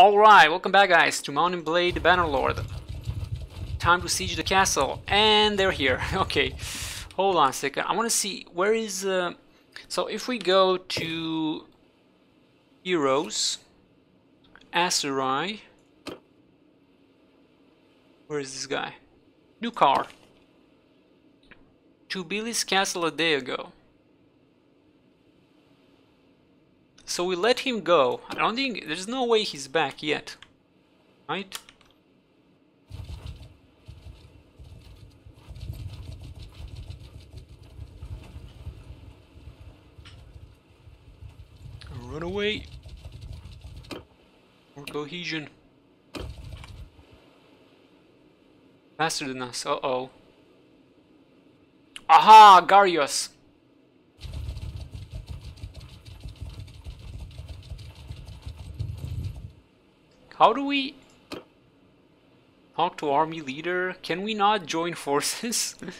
Alright, welcome back guys to Mount and Blade Bannerlord. Time to siege the castle. And they're here. okay, hold on a second. I want to see, where is... Uh... So if we go to Heroes, Aserai, where is this guy? New car. To Billy's castle a day ago. So we let him go. I don't think... There's no way he's back yet. Right? Run away. More cohesion. Faster than us. Uh-oh. Aha! Garios! How do we talk to army leader? Can we not join forces? this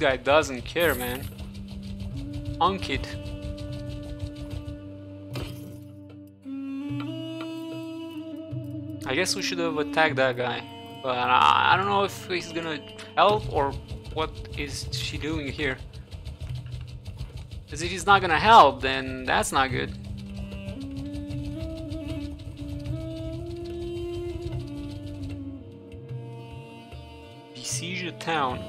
guy doesn't care, man. Ankit. I guess we should have attacked that guy. But I, I don't know if he's gonna help or what is she doing here. Because if he's not gonna help, then that's not good. Besiege the town.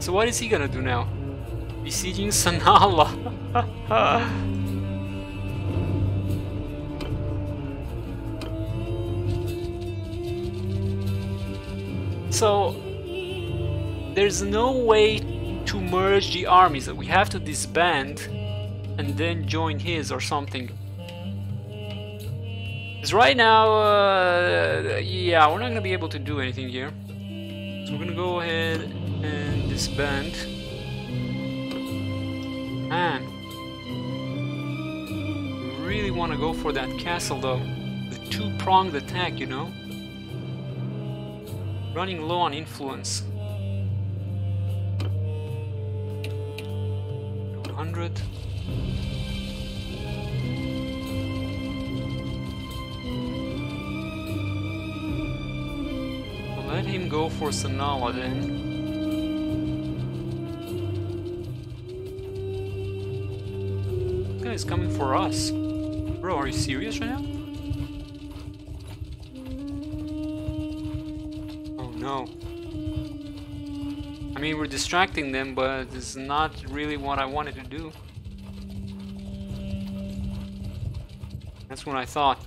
So what is he gonna do now? So there's no way to merge the armies. That we have to disband and then join his or something. Because right now, uh, yeah, we're not gonna be able to do anything here. So we're gonna go ahead and disband. Man. Really want to go for that castle though. The two-pronged attack, you know? Running low on influence. 100. let him go for Sanala then. Is coming for us. Bro, are you serious right now? Oh no. I mean, we're distracting them, but it's not really what I wanted to do. That's what I thought.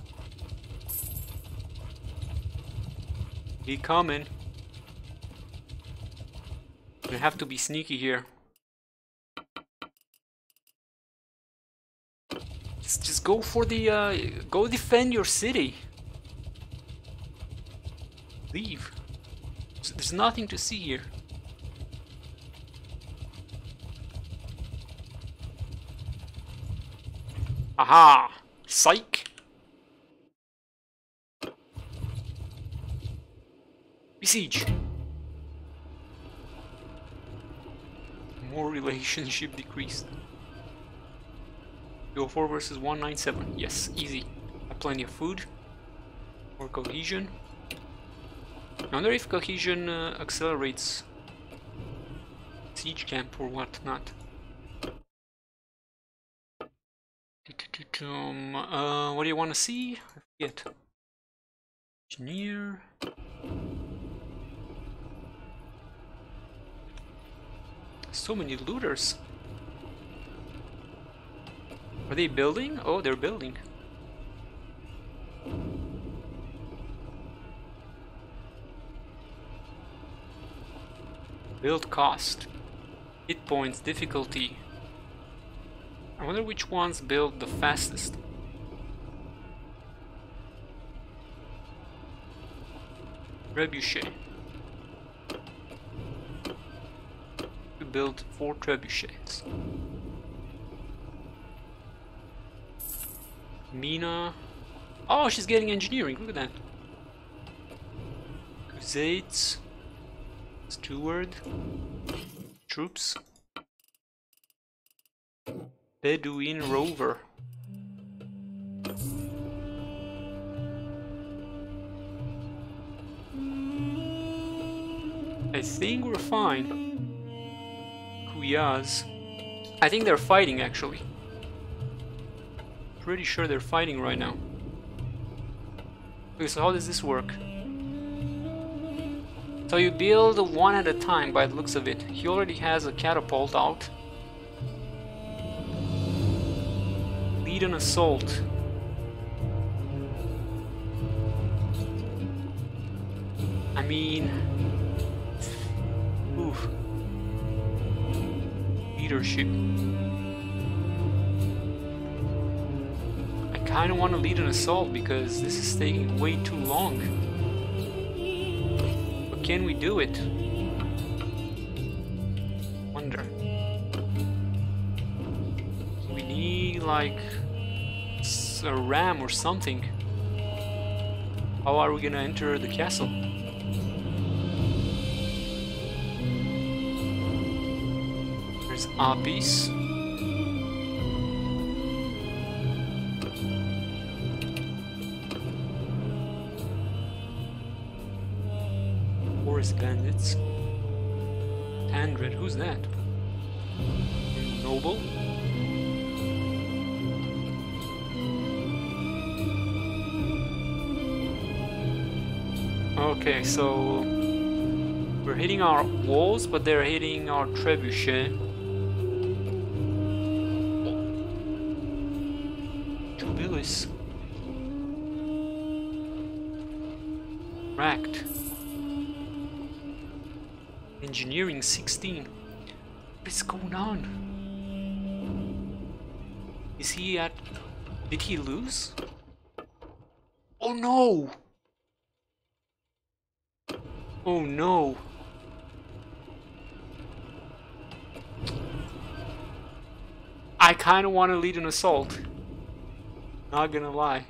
He coming. We have to be sneaky here. Just, just go for the, uh, go defend your city. Leave. There's nothing to see here. Aha! Psych! Besiege! More relationship decreased. Go 4 versus 197. Yes, easy. Have plenty of food. More cohesion. I wonder if cohesion uh, accelerates siege camp or what not. Um, uh, what do you want to see? I forget. Engineer. So many looters. Are they building? Oh, they're building. Build cost. Hit points, difficulty. I wonder which ones build the fastest. Trebuchet. We build four trebuchets. Mina. Oh, she's getting engineering. Look at that. Crusades. Steward. Troops. Bedouin rover. I think we're fine. Quyaz. I think they're fighting actually. Pretty sure they're fighting right now. Okay, so how does this work? So you build one at a time by the looks of it. He already has a catapult out. Lead an assault. I mean... Oof. Leadership. I kinda wanna lead an assault because this is taking way too long. But can we do it? Wonder. We need like a ram or something. How are we gonna enter the castle? There's Apis. Who's that? Noble? Okay, so we're hitting our walls, but they're hitting our trebuchet. Tubilis. Racked. Engineering 16. What is going on? Is he at... Did he lose? Oh no! Oh no! I kinda wanna lead an assault. Not gonna lie.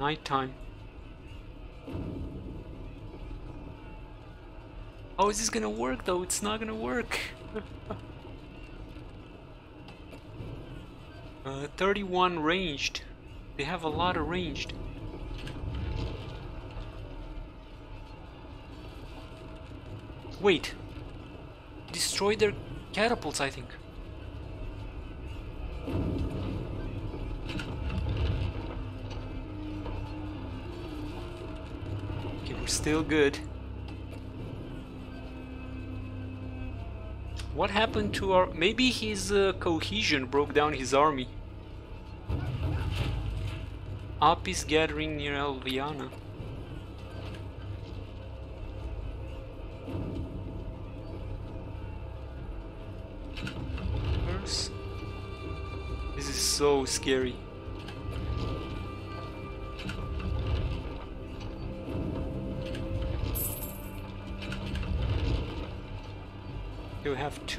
Nighttime. Oh, is this gonna work though? It's not gonna work. uh, 31 ranged. They have a lot of ranged. Wait. Destroy their catapults, I think. Still good. What happened to our... Maybe his uh, cohesion broke down his army. Apis gathering near Elviana. This is so scary.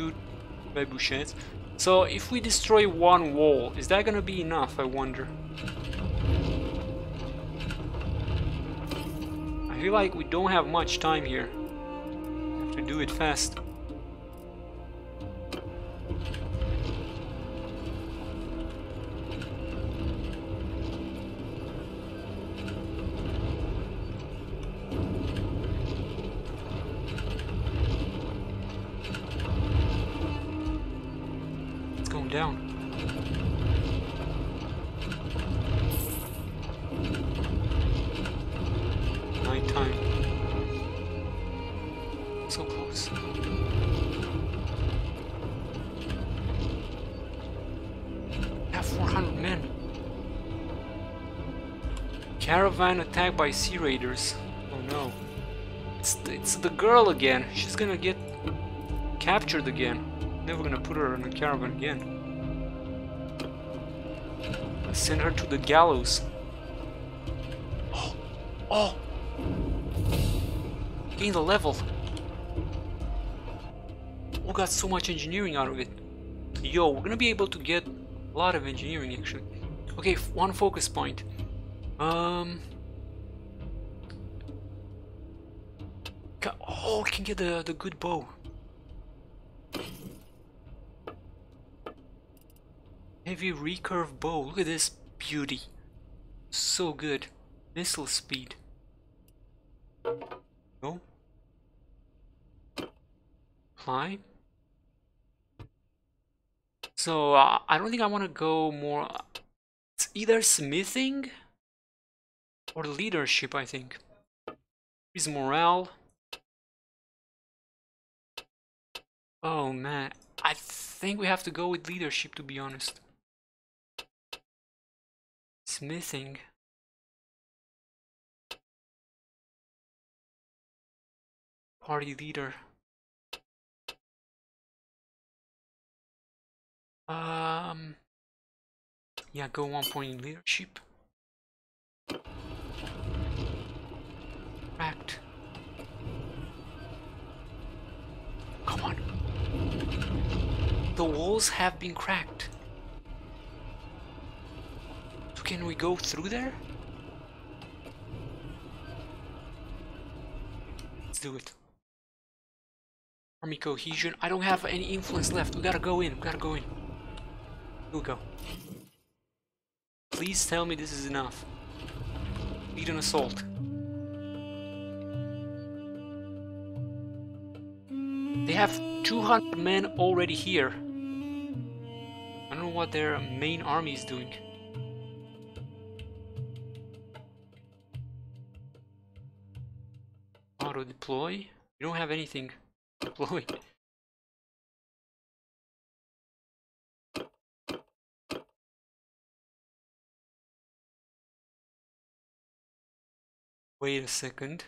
Two babuchets. So if we destroy one wall, is that gonna be enough, I wonder? I feel like we don't have much time here. Have to do it fast. Caravan attacked by sea raiders. Oh no. It's the, it's the girl again. She's gonna get captured again. Never gonna put her in a caravan again. Send her to the gallows. Oh! Oh! Gain the level. we got so much engineering out of it. Yo, we're gonna be able to get a lot of engineering actually. Okay, one focus point. Um. Oh, we can get the the good bow. Heavy recurve bow. Look at this beauty. So good. Missile speed. Go. Apply. So uh, I don't think I want to go more. It's either smithing or leadership. I think. Is morale. Oh man, I think we have to go with leadership to be honest. Smithing. Party leader. Um, yeah, go one point in leadership. Cracked. Come on. The walls have been cracked. So can we go through there? Let's do it. Army cohesion. I don't have any influence left. We gotta go in. We gotta go in. We'll go. Please tell me this is enough. Lead an assault. They have 200 men already here. I don't know what their main army is doing. Auto deploy? You don't have anything deploy. Wait a second.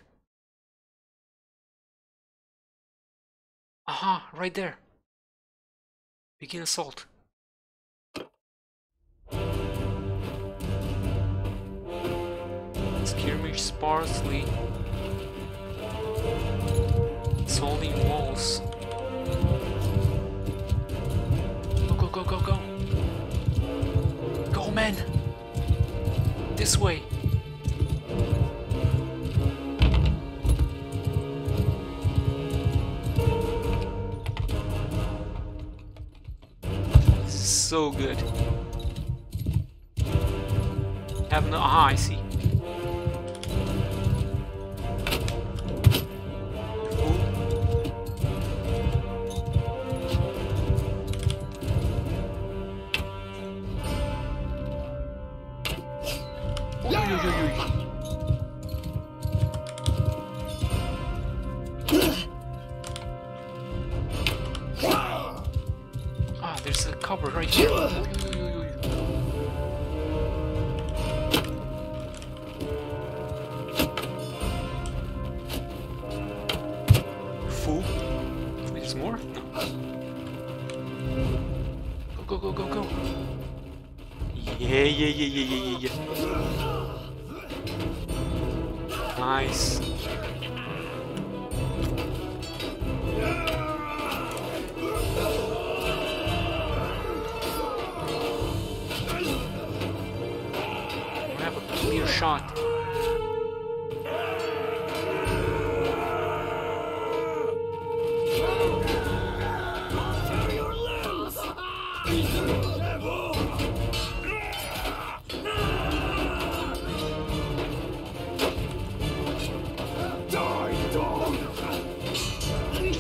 Aha, right there. Begin assault. Skirmish sparsely. Assaulting walls. Go, go, go, go, go. Go, men! This way. So good. Have no. Aha, I see.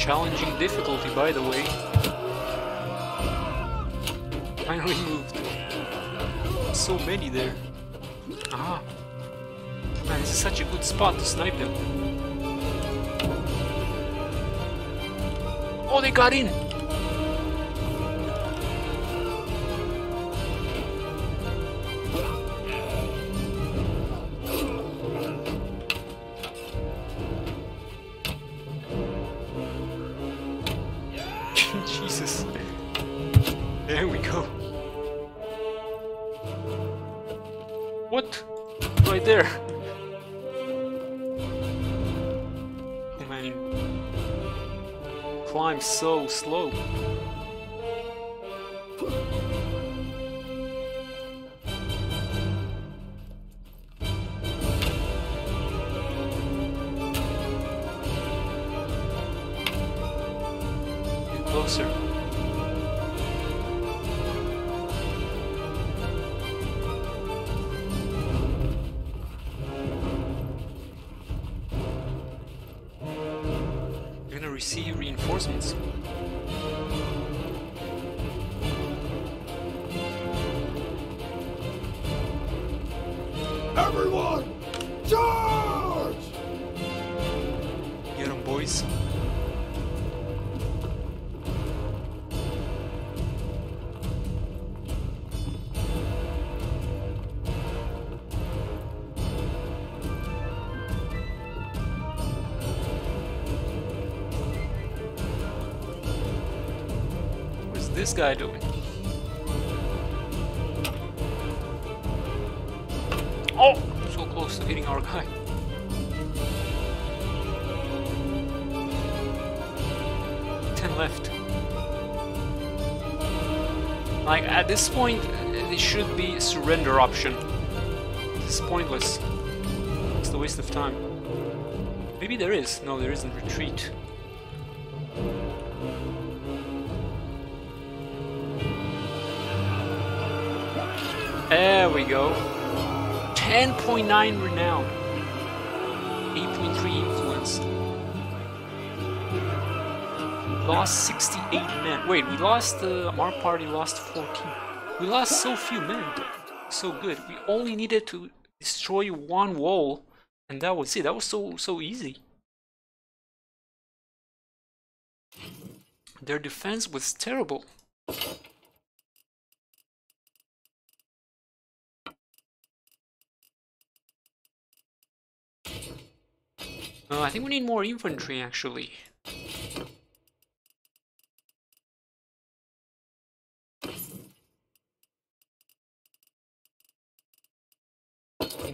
Challenging difficulty, by the way. Finally moved. So many there. Ah. Man, this is such a good spot to snipe them. Oh, they got in! Closer. This guy doing? Oh! So close to hitting our guy. Ten left. Like, at this point, there should be surrender option. This is pointless. It's a waste of time. Maybe there is. No, there isn't. Retreat. There we go. 10.9 renown. 8.3 influence. Lost 68 men. Wait, we lost, uh, our party lost 14. We lost so few men. So good. We only needed to destroy one wall, and that was it. That was so, so easy. Their defense was terrible. Uh, I think we need more infantry actually.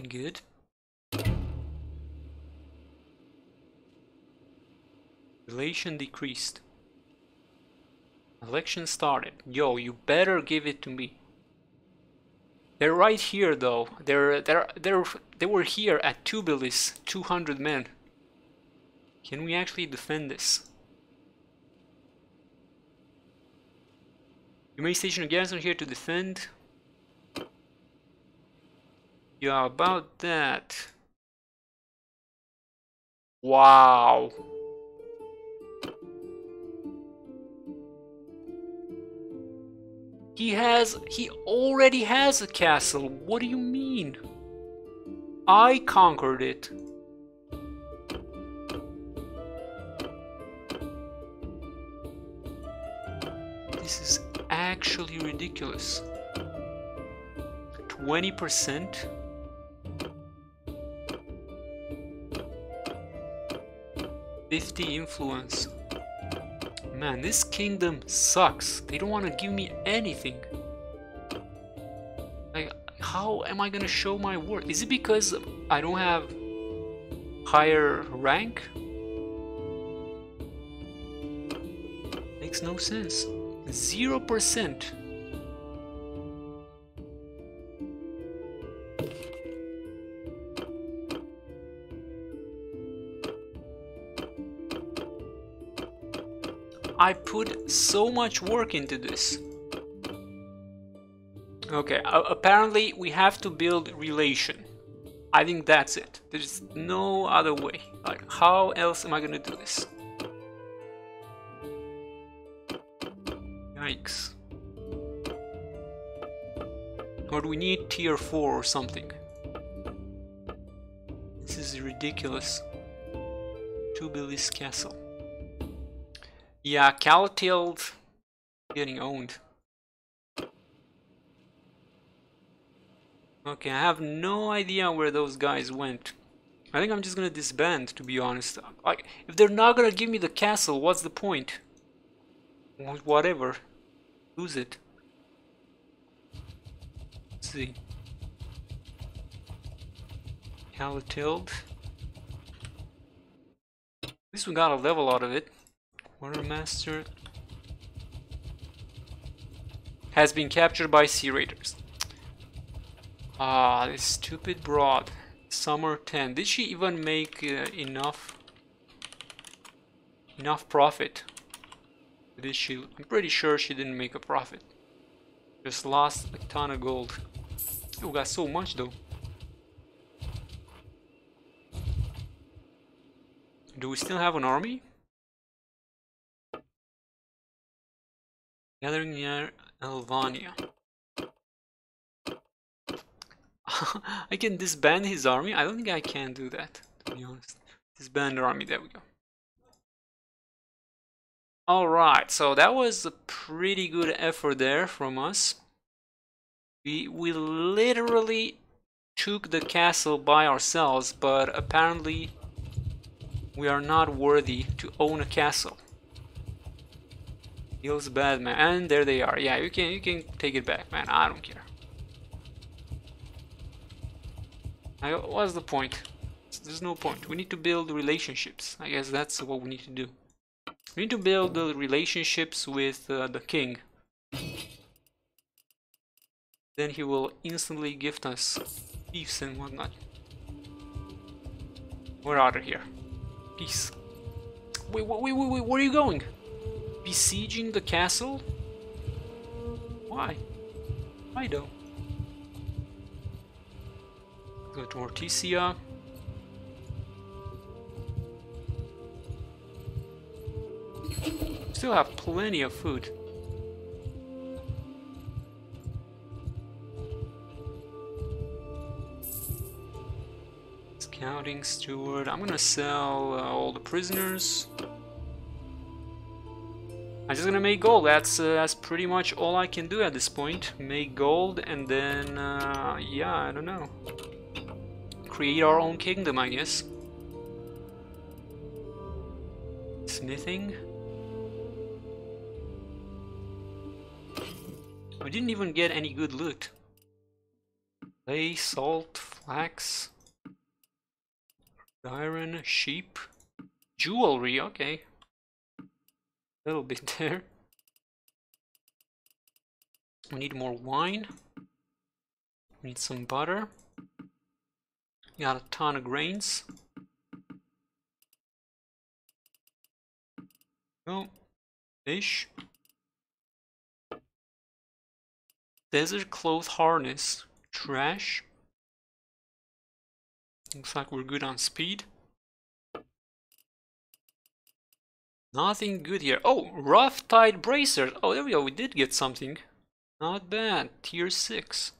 Good. Relation decreased. Election started. Yo, you better give it to me. They're right here though. They're they're they're they were here at Tubilis, 200 men. Can we actually defend this? You may station a garrison here to defend. Yeah, about that. Wow. He has, he already has a castle. What do you mean? I conquered it. This is actually ridiculous. 20%? Fifty influence. Man, this kingdom sucks. They don't want to give me anything. Like, how am I gonna show my worth? Is it because I don't have higher rank? Makes no sense. Zero percent. I put so much work into this. Okay, uh, apparently we have to build relation. I think that's it. There's no other way. Like, how else am I gonna do this? Yikes. Or do we need tier 4 or something? This is ridiculous. Tubilis Castle. Yeah, Calatild getting owned. Okay, I have no idea where those guys went. I think I'm just gonna disband, to be honest. Like, if they're not gonna give me the castle, what's the point? Whatever. Lose it. Let's see. Calatild. At least we got a level out of it. Quartermaster has been captured by sea raiders. Ah, this stupid broad. Summer 10. Did she even make uh, enough enough profit? Did she? I'm pretty sure she didn't make a profit. Just lost a ton of gold. Oh, got so much though. Do we still have an army? Gathering near Elvania. I can disband his army? I don't think I can do that, to be honest. Disband army, there we go. Alright, so that was a pretty good effort there from us. We, we literally took the castle by ourselves, but apparently we are not worthy to own a castle. Feels bad, man. And there they are. Yeah, you can you can take it back, man. I don't care. I, what's the point? There's no point. We need to build relationships. I guess that's what we need to do. We need to build the relationships with uh, the king. Then he will instantly gift us peace and whatnot. We're out of here. Peace. Wait, wait, wait, wait, where are you going? Besieging the castle? Why? Why though? Go to Ortysia. Still have plenty of food. Scouting steward. I'm gonna sell uh, all the prisoners. I'm just gonna make gold. That's uh, that's pretty much all I can do at this point. Make gold and then uh, yeah, I don't know. Create our own kingdom, I guess. Smithing. We didn't even get any good loot. Clay, salt, flax, iron, sheep, jewelry, okay. A little bit there. We need more wine. We need some butter. Got a ton of grains. Oh, fish. Desert cloth harness. Trash. Looks like we're good on speed. Nothing good here. Oh, rough tide bracers. Oh, there we go. We did get something. Not bad. Tier 6.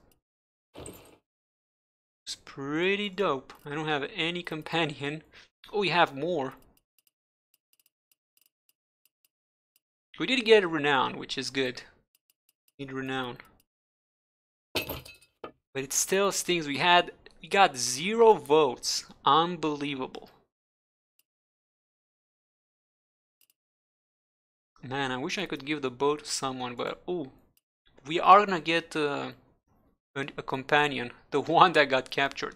It's pretty dope. I don't have any companion. Oh, we have more. We did get renown, which is good. Need renown. But it still stings. We had we got zero votes. Unbelievable. Man, I wish I could give the boat to someone, but oh, we are gonna get uh, a, companion, the one that got captured.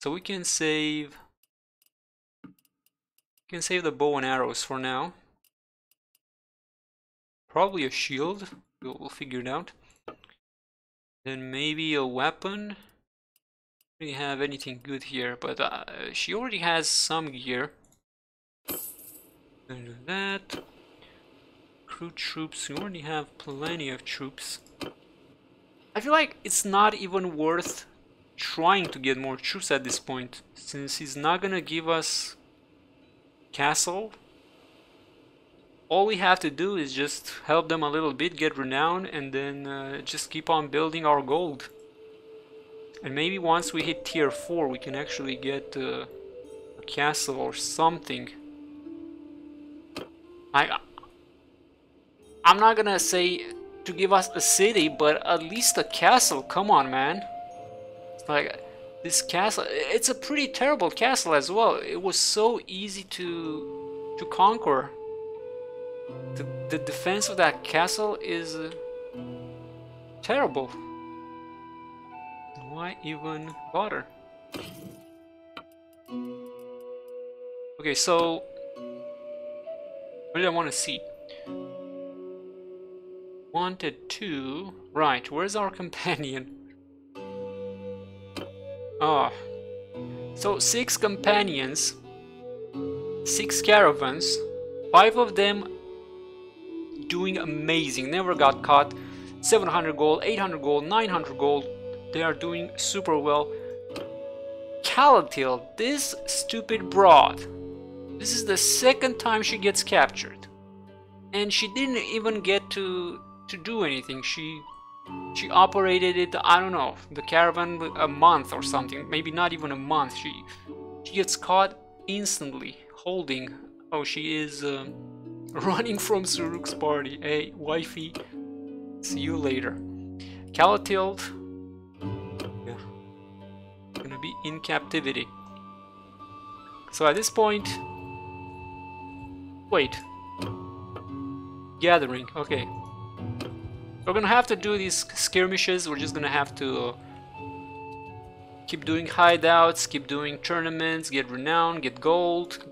So we can save, can save the bow and arrows for now. Probably a shield. We'll, we'll figure it out. Then maybe a weapon. We have anything good here, but uh, she already has some gear. Gonna do that. Crew troops. We already have plenty of troops. I feel like it's not even worth trying to get more troops at this point, since he's not gonna give us castle all we have to do is just help them a little bit, get renown, and then uh, just keep on building our gold. And maybe once we hit tier 4, we can actually get uh, a castle or something. I, I'm not gonna say to give us a city, but at least a castle. Come on, man. Like, this castle, it's a pretty terrible castle as well. It was so easy to to conquer. The, the defense of that castle is uh, terrible. Why even bother? Okay, so what do I want to see? Wanted to... Right, where's our companion? Ah. Oh. So, six companions, six caravans, five of them doing amazing, never got caught, 700 gold, 800 gold, 900 gold, they are doing super well. Calatild, this stupid broad, this is the second time she gets captured. And she didn't even get to to do anything. She she operated it, I don't know, the caravan a month or something, maybe not even a month. She she gets caught instantly holding. Oh, she is uh, running from Suruk's party. Hey, wifey, see you later. Calatild, yeah, gonna be in captivity. So at this point, wait, gathering. Okay, we're gonna have to do these skirmishes, we're just gonna have to keep doing hideouts, keep doing tournaments, get renown, get gold,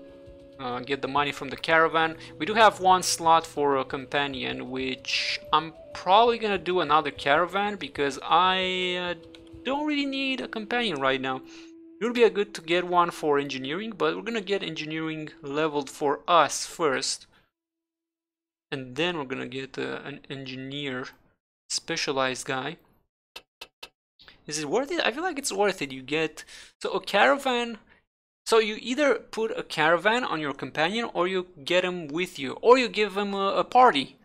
uh, get the money from the caravan. We do have one slot for a companion, which I'm probably gonna do another caravan because I uh, don't really need a companion right now. It would be a good to get one for engineering, but we're gonna get engineering leveled for us first. And then we're gonna get uh, an engineer specialized guy. Is it worth it? I feel like it's worth it. You get so a caravan. So you either put a caravan on your companion, or you get him with you, or you give him a, a party,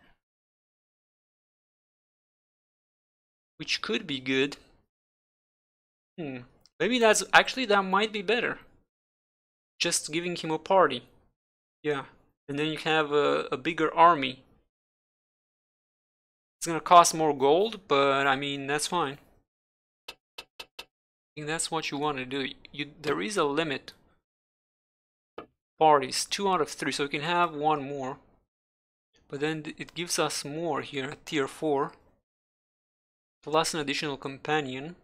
which could be good. Hmm. Maybe that's actually that might be better. Just giving him a party. Yeah. And then you have a, a bigger army. It's gonna cost more gold, but I mean, that's fine. I think that's what you want to do. You, there is a limit. Parties, two out of three, so you can have one more. But then it gives us more here at tier 4. Plus an additional companion.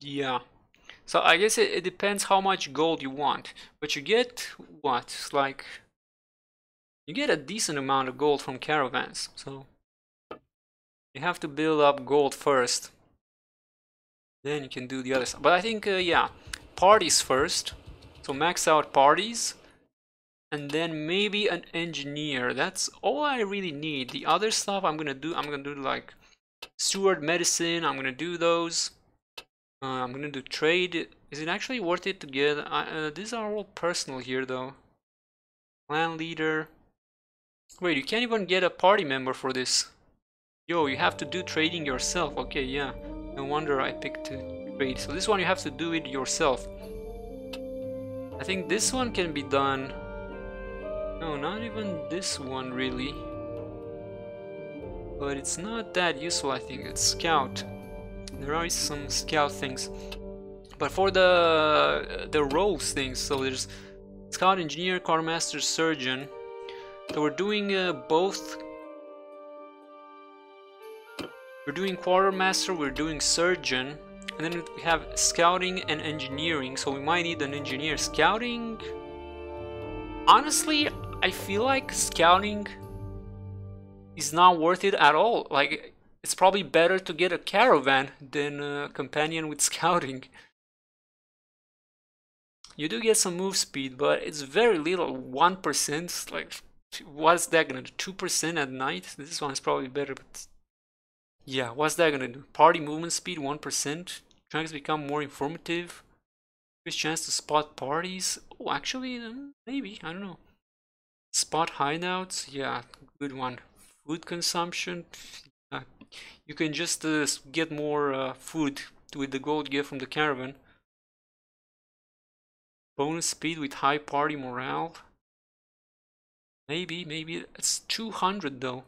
Yeah. So I guess it, it depends how much gold you want. But you get, what, it's like you get a decent amount of gold from caravans, so you have to build up gold first. Then you can do the other stuff. But I think, uh, yeah, parties first. So max out parties. And then maybe an engineer. That's all I really need. The other stuff I'm gonna do, I'm gonna do like steward medicine. I'm gonna do those. Uh, I'm gonna do trade. Is it actually worth it to get? Uh, these are all personal here though. Clan leader. Wait, you can't even get a party member for this. Yo, you have to do trading yourself. Okay, yeah. No wonder I picked trade. So this one you have to do it yourself. I think this one can be done. No, not even this one really. But it's not that useful I think. It's scout. There are some scout things. But for the the roles things, so there's scout engineer, quartermaster, surgeon. So we're doing uh, both. We're doing quartermaster, we're doing surgeon, and then we have scouting and engineering. So we might need an engineer. Scouting. Honestly, I feel like scouting is not worth it at all. Like it's probably better to get a caravan than a companion with scouting. You do get some move speed, but it's very little, 1%, like what's that gonna do? 2% at night? This one is probably better, but yeah, what's that gonna do? Party movement speed 1%? Trying to become more informative? Increased chance to spot parties. Oh, actually, um, maybe. I don't know. Spot hideouts. Yeah, good one. Food consumption. Uh, you can just uh, get more uh, food with the gold gift from the caravan. Bonus speed with high party morale. Maybe, maybe it's 200 though.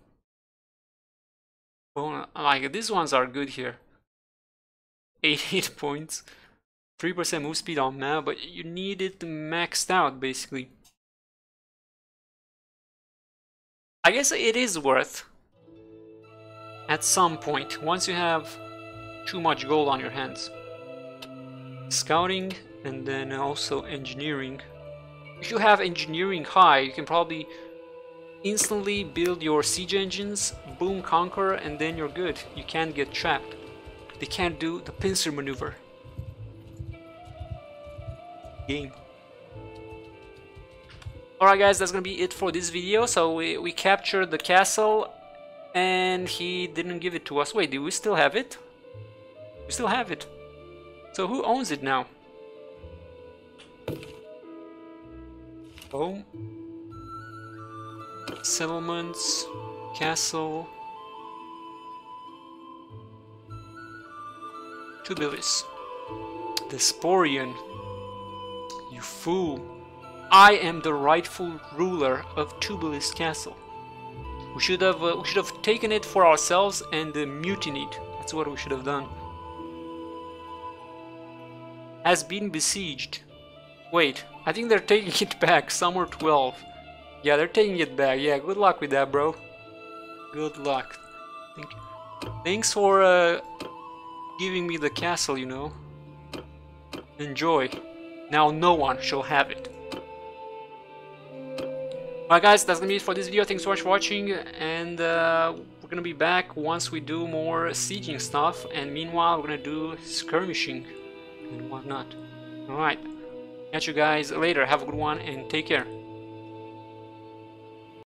Bonus, uh, like these ones are good here. 88 points. 3% move speed on map, but you need it maxed out basically. I guess it is worth at some point once you have too much gold on your hands. Scouting and then also engineering. If you have engineering high, you can probably instantly build your siege engines, boom, conquer, and then you're good. You can't get trapped. They can't do the pincer maneuver. Game. Alright guys, that's gonna be it for this video. So we, we captured the castle and he didn't give it to us. Wait, do we still have it? We still have it. So who owns it now? Home. Settlements. Castle. Tubilis. The Sporian. You fool. I am the rightful ruler of Tubilis Castle. We should have uh, we should have taken it for ourselves and uh, mutinied. That's what we should have done. Has been besieged. Wait, I think they're taking it back. Summer 12. Yeah, they're taking it back. Yeah, good luck with that, bro. Good luck. Thank Thanks for uh, giving me the castle, you know. Enjoy. Now no one shall have it. Alright guys, that's gonna be it for this video. Thanks so much for watching and uh, we're gonna be back once we do more sieging stuff and meanwhile we're gonna do skirmishing and whatnot. Alright, catch you guys later. Have a good one and take care.